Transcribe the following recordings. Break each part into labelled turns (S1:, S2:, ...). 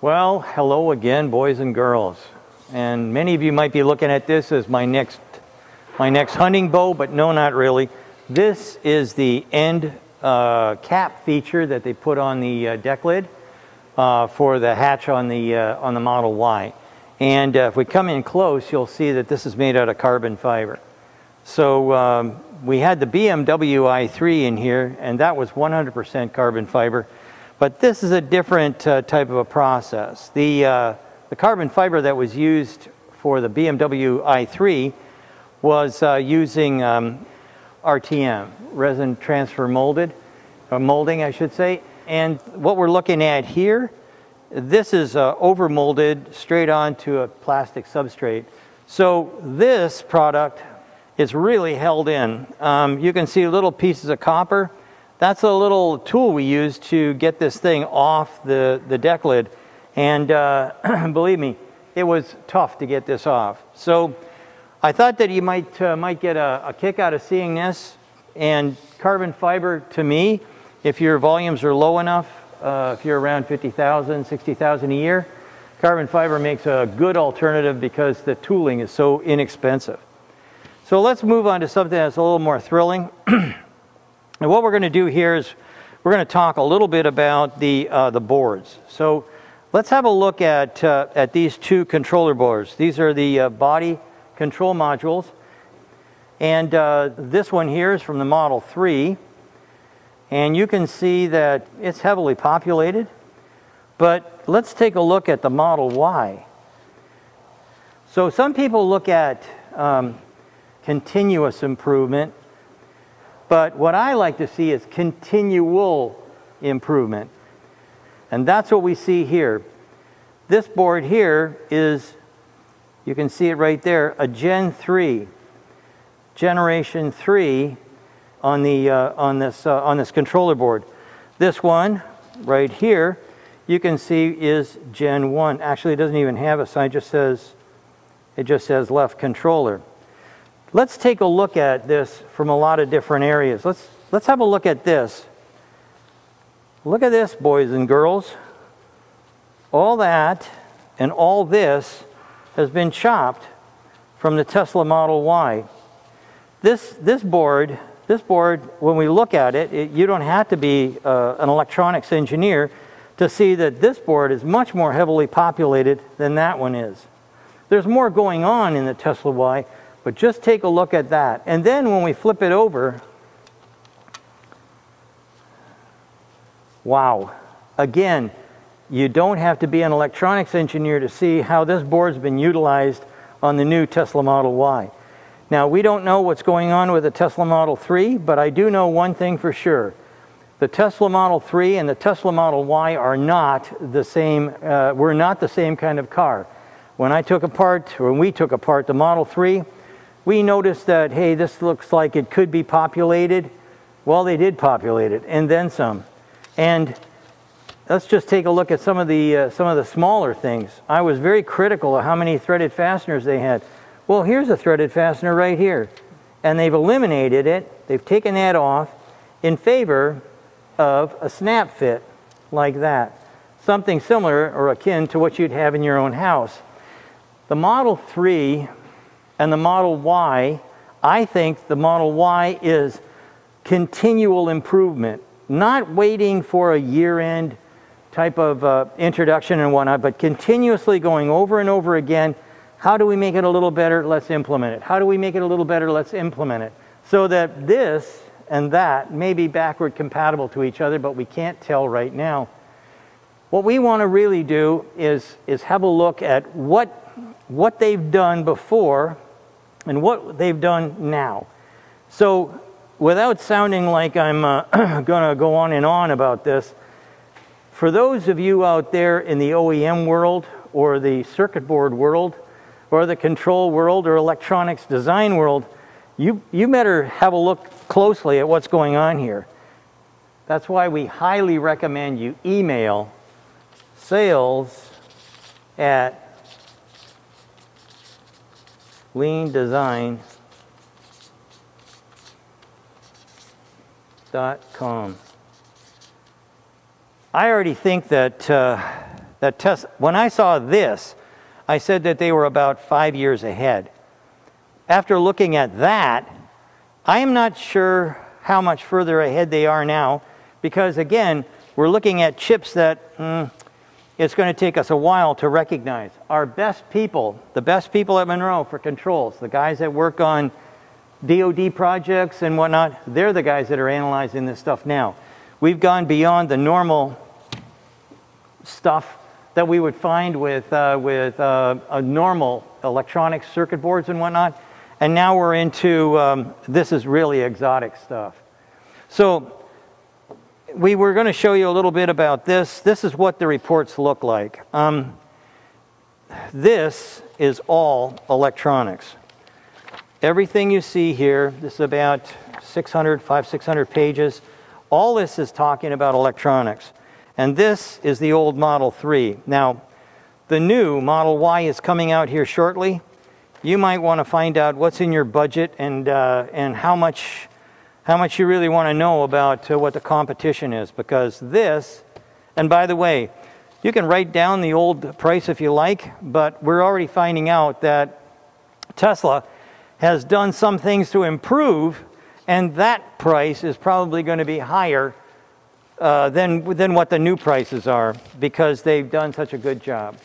S1: Well, hello again, boys and girls. And many of you might be looking at this as my next, my next hunting bow, but no, not really. This is the end uh, cap feature that they put on the uh, deck lid uh, for the hatch on the, uh, on the Model Y. And uh, if we come in close, you'll see that this is made out of carbon fiber. So um, we had the BMW i3 in here, and that was 100% carbon fiber. But this is a different uh, type of a process. The, uh, the carbon fiber that was used for the BMW i3 was uh, using um, RTM, resin transfer molded, uh, molding I should say. And what we're looking at here, this is uh, over molded straight onto a plastic substrate. So this product is really held in. Um, you can see little pieces of copper that's a little tool we use to get this thing off the, the deck lid. And uh, believe me, it was tough to get this off. So I thought that you might, uh, might get a, a, kick out of seeing this. And carbon fiber, to me, if your volumes are low enough, uh, if you're around 50,000, 60,000 a year, carbon fiber makes a good alternative because the tooling is so inexpensive. So let's move on to something that's a little more thrilling. And what we're going to do here is we're going to talk a little bit about the, uh, the boards. So let's have a look at, uh, at these two controller boards. These are the uh, body control modules. And uh, this one here is from the Model 3. And you can see that it's heavily populated. But let's take a look at the Model Y. So some people look at um, continuous improvement but what I like to see is continual improvement. And that's what we see here. This board here is, you can see it right there, a Gen 3, Generation 3 on, the, uh, on, this, uh, on this controller board. This one right here, you can see is Gen 1. Actually, it doesn't even have a sign, it just says, it just says left controller. Let's take a look at this from a lot of different areas. Let's, let's have a look at this. Look at this, boys and girls. All that and all this has been chopped from the Tesla Model Y. This, this board, this board, when we look at it, it you don't have to be uh, an electronics engineer to see that this board is much more heavily populated than that one is. There's more going on in the Tesla Y but just take a look at that. And then when we flip it over, wow. Again, you don't have to be an electronics engineer to see how this board's been utilized on the new Tesla Model Y. Now, we don't know what's going on with the Tesla Model 3, but I do know one thing for sure. The Tesla Model 3 and the Tesla Model Y are not the same, uh, we're not the same kind of car. When I took apart, when we took apart the Model 3, we noticed that, hey, this looks like it could be populated. Well, they did populate it, and then some. And let's just take a look at some of the uh, some of the smaller things. I was very critical of how many threaded fasteners they had. Well, here's a threaded fastener right here, and they've eliminated it. They've taken that off in favor of a snap fit like that, something similar or akin to what you'd have in your own house. The Model 3 and the Model Y, I think the Model Y is continual improvement, not waiting for a year-end type of uh, introduction and whatnot, but continuously going over and over again. How do we make it a little better? Let's implement it. How do we make it a little better? Let's implement it. So that this and that may be backward compatible to each other, but we can't tell right now. What we want to really do is, is have a look at what, what they've done before and what they've done now. So without sounding like I'm uh, going to go on and on about this, for those of you out there in the OEM world or the circuit board world or the control world or electronics design world, you, you better have a look closely at what's going on here. That's why we highly recommend you email sales at leandesign.com. I already think that uh, that Tes- when I saw this, I said that they were about five years ahead. After looking at that, I am not sure how much further ahead they are now because, again, we're looking at chips that mm, it's going to take us a while to recognize. Our best people, the best people at Munro for controls, the guys that work on DoD projects and whatnot, they're the guys that are analyzing this stuff now. We've gone beyond the normal stuff that we would find with, uh, with uh, a normal electronic circuit boards and whatnot. And now we're into, um, this is really exotic stuff. So we were going to show you a little bit about this. This is what the reports look like. Um, this is all electronics. Everything you see here, this is about 600, 500, 600 pages. All this is talking about electronics. And this is the old Model 3. Now, the new Model Y is coming out here shortly. You might want to find out what's in your budget and, uh, and how much how much you really want to know about uh, what the competition is because this, and by the way, you can write down the old price if you like, but we're already finding out that Tesla has done some things to improve, and that price is probably going to be higher uh, than, than what the new prices are because they've done such a good job.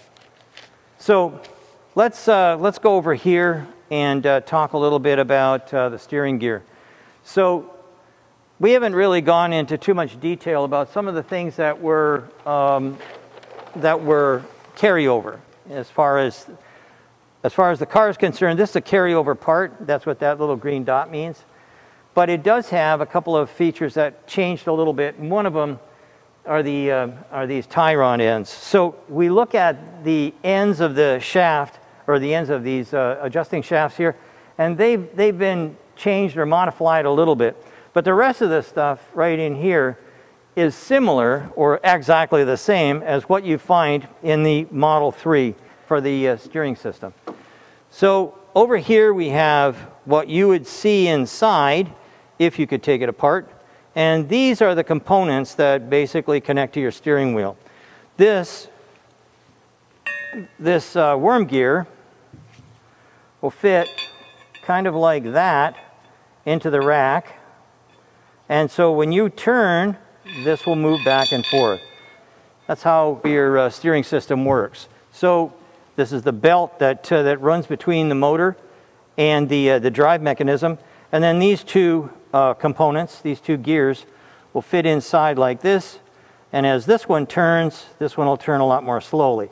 S1: So let's, uh, let's go over here and uh, talk a little bit about uh, the steering gear. So we haven't really gone into too much detail about some of the things that were um, that were carryover as far as as far as the car is concerned. This is a carryover part. That's what that little green dot means. But it does have a couple of features that changed a little bit. And one of them are the uh, are these tie rod ends. So we look at the ends of the shaft or the ends of these uh, adjusting shafts here, and they've they've been changed or modified a little bit. But the rest of this stuff right in here is similar or exactly the same as what you find in the Model 3 for the uh, steering system. So over here we have what you would see inside if you could take it apart. And these are the components that basically connect to your steering wheel. This, this uh, worm gear will fit kind of like that into the rack and so when you turn, this will move back and forth. That's how your uh, steering system works. So this is the belt that, uh, that runs between the motor and the, uh, the drive mechanism. And then these two uh, components, these two gears, will fit inside like this. And as this one turns, this one will turn a lot more slowly.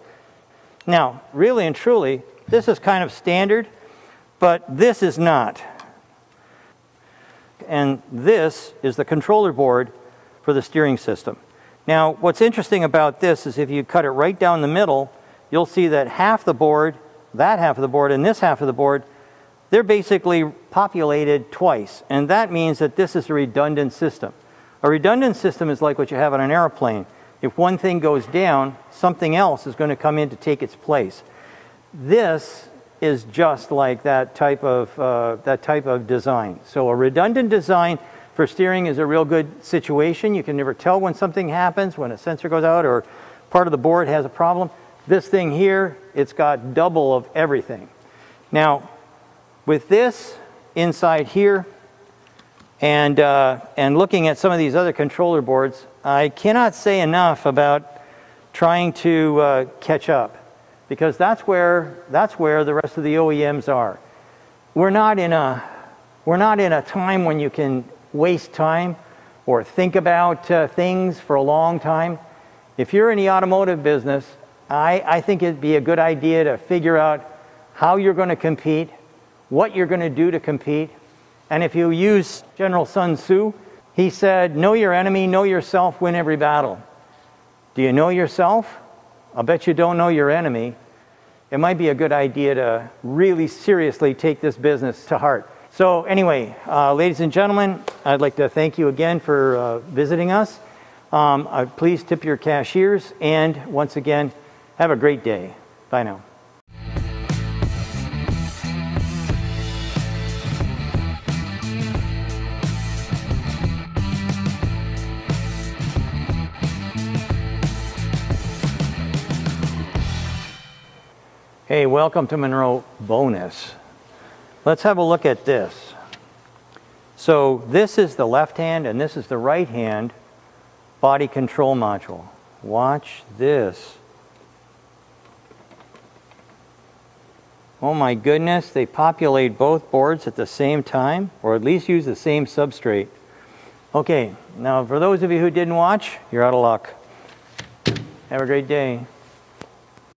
S1: Now, really and truly, this is kind of standard, but this is not and this is the controller board for the steering system. Now, what's interesting about this is if you cut it right down the middle, you'll see that half the board, that half of the board, and this half of the board, they're basically populated twice. And that means that this is a redundant system. A redundant system is like what you have on an airplane. If one thing goes down, something else is going to come in to take its place. This is just like that type of, uh, that type of design. So a redundant design for steering is a real good situation. You can never tell when something happens, when a sensor goes out or part of the board has a problem. This thing here, it's got double of everything. Now, with this inside here, and, uh, and looking at some of these other controller boards, I cannot say enough about trying to uh, catch up because that's where, that's where the rest of the OEMs are. We're not, in a, we're not in a time when you can waste time or think about uh, things for a long time. If you're in the automotive business, I, I think it'd be a good idea to figure out how you're going to compete, what you're going to do to compete. And if you use General Sun Tzu, he said, Know your enemy, know yourself, win every battle. Do you know yourself? I'll bet you don't know your enemy. It might be a good idea to really seriously take this business to heart. So, anyway, uh, ladies and gentlemen, I'd like to thank you again for uh, visiting us. Um, uh, please tip your cashiers, and once again, have a great day. Bye now. Hey, welcome to Munro Bonus. Let's have a look at this. So this is the left hand and this is the right hand body control module. Watch this. Oh my goodness, they populate both boards at the same time, or at least use the same substrate. Okay, now for those of you who didn't watch, you're out of luck. Have a great day.